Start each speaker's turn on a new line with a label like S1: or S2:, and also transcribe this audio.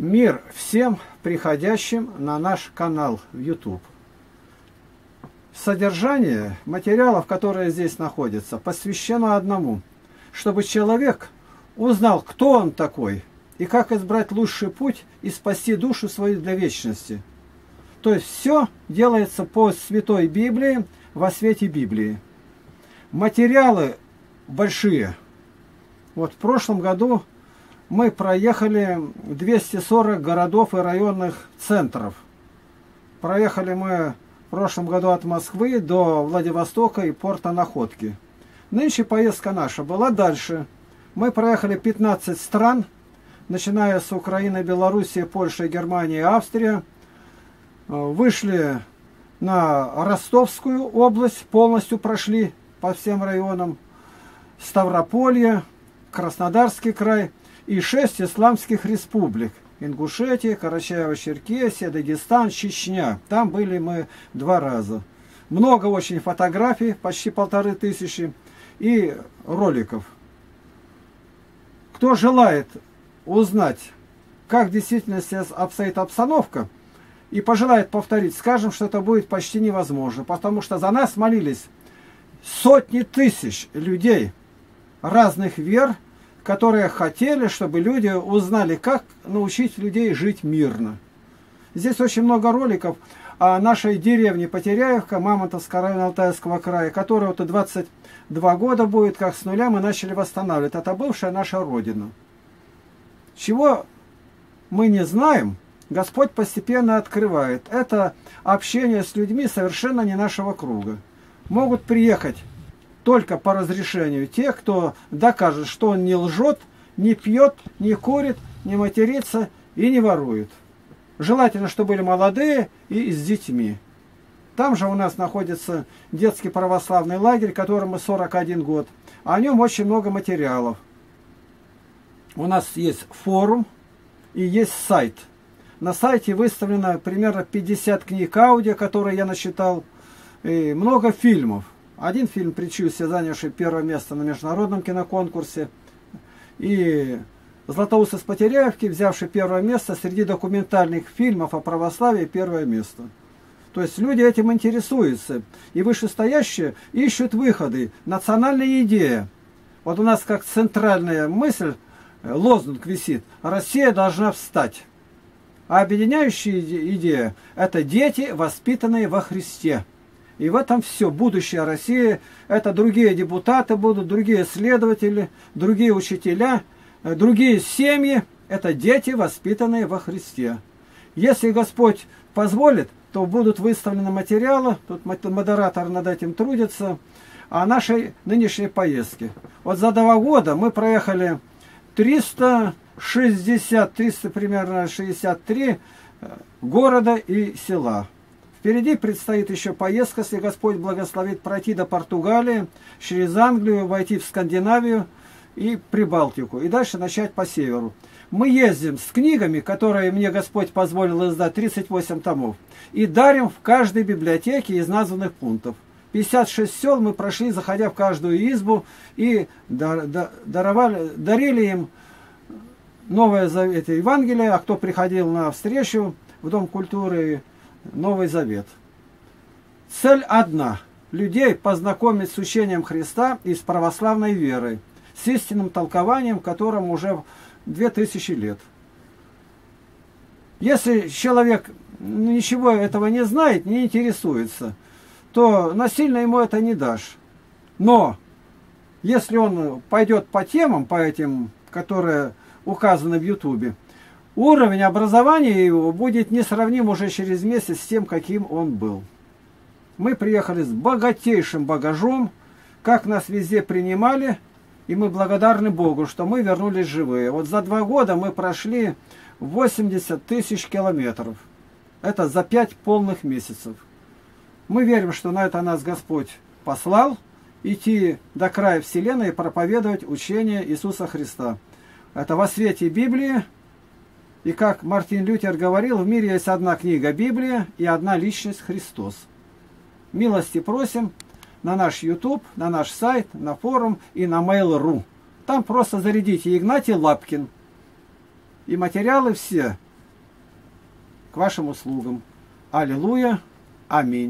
S1: Мир всем приходящим на наш канал в YouTube. Содержание материалов, которые здесь находятся, посвящено одному, чтобы человек узнал, кто он такой и как избрать лучший путь и спасти душу свою для вечности. То есть все делается по Святой Библии, во свете Библии. Материалы большие. Вот в прошлом году мы проехали 240 городов и районных центров. Проехали мы в прошлом году от Москвы до Владивостока и порта Находки. Нынче поездка наша была дальше. Мы проехали 15 стран, начиная с Украины, Белоруссии, Польши, Германии, Австрия. Вышли на Ростовскую область, полностью прошли по всем районам. Ставрополье, Краснодарский край – и шесть исламских республик. Ингушетия, Карачаево-Черкесия, Дагестан, Чечня. Там были мы два раза. Много очень фотографий, почти полторы тысячи, и роликов. Кто желает узнать, как в действительности обстоит обстановка, и пожелает повторить, скажем, что это будет почти невозможно, потому что за нас молились сотни тысяч людей разных вер, которые хотели, чтобы люди узнали, как научить людей жить мирно. Здесь очень много роликов о нашей деревне Потеряевка, Мамонтовского района Алтайского края, которая вот 22 года будет, как с нуля мы начали восстанавливать. Это бывшая наша родина. Чего мы не знаем, Господь постепенно открывает. Это общение с людьми совершенно не нашего круга. Могут приехать только по разрешению тех, кто докажет, что он не лжет, не пьет, не курит, не матерится и не ворует. Желательно, чтобы были молодые и с детьми. Там же у нас находится детский православный лагерь, которому 41 год. О нем очень много материалов. У нас есть форум и есть сайт. На сайте выставлено примерно 50 книг аудио, которые я насчитал, и много фильмов. Один фильм «Предчувствие», занявший первое место на международном киноконкурсе. И «Златоуст из Потеряевки», взявший первое место среди документальных фильмов о православии, первое место. То есть люди этим интересуются. И вышестоящие ищут выходы. Национальная идея. Вот у нас как центральная мысль, э, лозунг висит. Россия должна встать. А объединяющая идея – это дети, воспитанные во Христе. И в этом все. Будущее России. Это другие депутаты будут, другие следователи, другие учителя, э, другие семьи. Это дети, воспитанные во Христе. Если Господь позволит, то будут выставлены материалы. Тут модератор над этим трудится. О нашей нынешней поездке. Вот за два года мы проехали 360, 300 примерно 63 э, города и села. Впереди предстоит еще поездка, если Господь благословит, пройти до Португалии, через Англию, войти в Скандинавию и Прибалтику. И дальше начать по северу. Мы ездим с книгами, которые мне Господь позволил издать, 38 томов, и дарим в каждой библиотеке из названных пунктов. 56 сел мы прошли, заходя в каждую избу, и даровали, дарили им новое это, Евангелие, а кто приходил на встречу в Дом культуры Новый Завет. Цель одна – людей познакомить с учением Христа и с православной верой, с истинным толкованием, которым уже 2000 лет. Если человек ничего этого не знает, не интересуется, то насильно ему это не дашь. Но если он пойдет по темам, по этим, которые указаны в Ютубе, уровень образования его будет несравним уже через месяц с тем, каким он был. Мы приехали с богатейшим багажом, как нас везде принимали, и мы благодарны Богу, что мы вернулись живые. Вот за два года мы прошли 80 тысяч километров. Это за пять полных месяцев. Мы верим, что на это нас Господь послал, идти до края Вселенной и проповедовать учение Иисуса Христа. Это во свете Библии, и как Мартин Лютер говорил, в мире есть одна книга Библия и одна личность Христос. Милости просим на наш YouTube, на наш сайт, на форум и на Mail.ru. Там просто зарядите Игнатий Лапкин. И материалы все к вашим услугам. Аллилуйя. Аминь.